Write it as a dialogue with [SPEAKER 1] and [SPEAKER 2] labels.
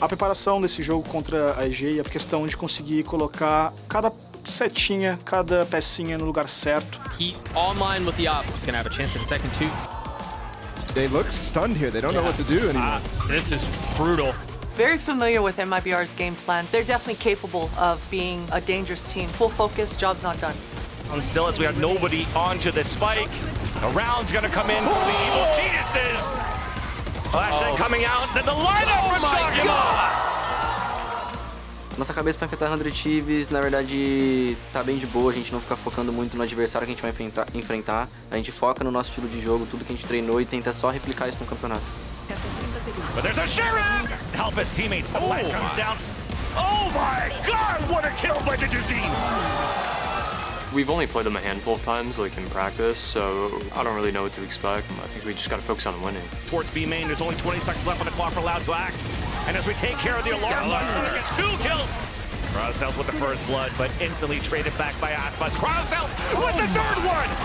[SPEAKER 1] A preparação desse jogo contra a EG e a questão de conseguir colocar cada setinha, cada pecinha no lugar certo.
[SPEAKER 2] He online with the op. He's gonna have a chance in a second too.
[SPEAKER 3] They look stunned here. They don't know what to do anymore.
[SPEAKER 2] Ah, this is brutal.
[SPEAKER 4] Very familiar with MIBR's game plan. They're definitely capable of being a dangerous team. Full focus, job's not done.
[SPEAKER 5] And still, as we have nobody onto the spike, a round's gonna come in for the Evil Geniuses. Flashlight coming out, then the lineup
[SPEAKER 6] Nossa cabeça para enfrentar 100 Thieves, na verdade, tá bem de boa, a gente não fica focando muito no adversário que a gente vai enfrentar, enfrentar. A gente foca no nosso estilo de jogo, tudo que a gente treinou e tenta só replicar isso no campeonato.
[SPEAKER 5] But there's a Sharon! Help his teammates, the light comes down. Oh my god, what a kill by the Dizine!
[SPEAKER 7] We've only played them a handful of times, like in practice, so I don't really know what to expect. I think we just got to focus on winning.
[SPEAKER 5] Towards B main, there's only 20 seconds left on the clock for Loud to act. And as we take care of the alarm, Luxler gets two kills. Cryocells with the first blood, but instantly traded back by Aspas. Cryocells with the third one!